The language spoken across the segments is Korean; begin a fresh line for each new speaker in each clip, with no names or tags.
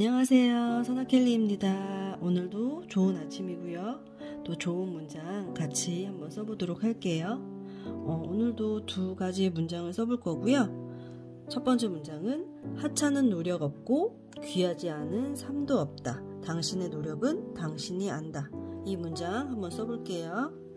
안녕하세요. 선아켈리입니다. 오늘도 좋은 아침이고요. 또 좋은 문장 같이 한번 써보도록 할게요. 어, 오늘도 두 가지 문장을 써볼 거고요. 첫 번째 문장은 하찮은 노력 없고 귀하지 않은 삶도 없다. 당신의 노력은 당신이 안다. 이 문장 한번 써볼게요.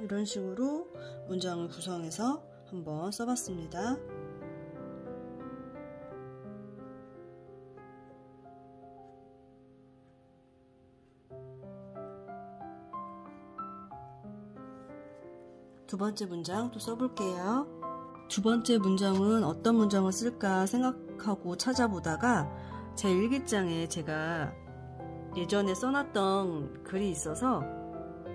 이런 식으로 문장을 구성해서 한번 써봤습니다. 두 번째 문장 또 써볼게요. 두 번째 문장은 어떤 문장을 쓸까 생각하고 찾아보다가 제 일기장에 제가 예전에 써놨던 글이 있어서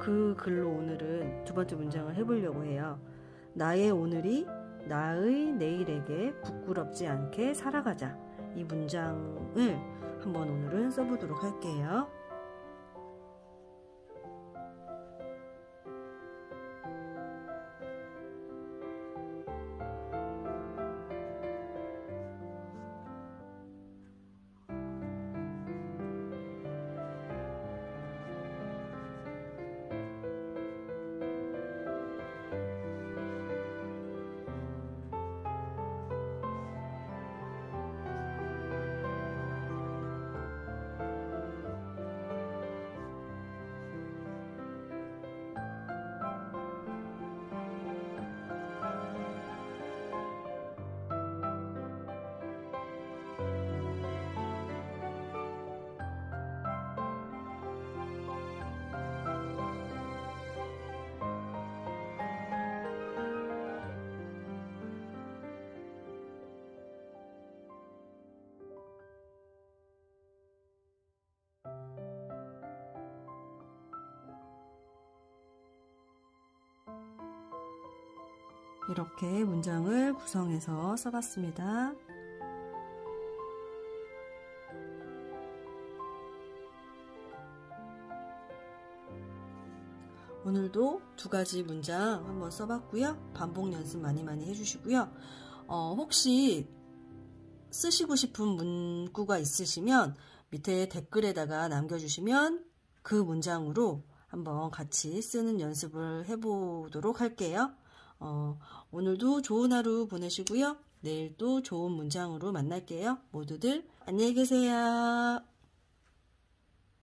그 글로 오늘은 두 번째 문장을 해보려고 해요. 나의 오늘이 나의 내일에게 부끄럽지 않게 살아가자. 이 문장을 한번 오늘은 써보도록 할게요. 이렇게 문장을 구성해서 써봤습니다. 오늘도 두 가지 문장 한번 써봤고요. 반복 연습 많이 많이 해주시고요. 어, 혹시 쓰시고 싶은 문구가 있으시면 밑에 댓글에다가 남겨주시면 그 문장으로 한번 같이 쓰는 연습을 해보도록 할게요. 어, 오늘도 좋은 하루 보내시고요. 내일 또 좋은 문장으로 만날게요. 모두들 안녕히 계세요.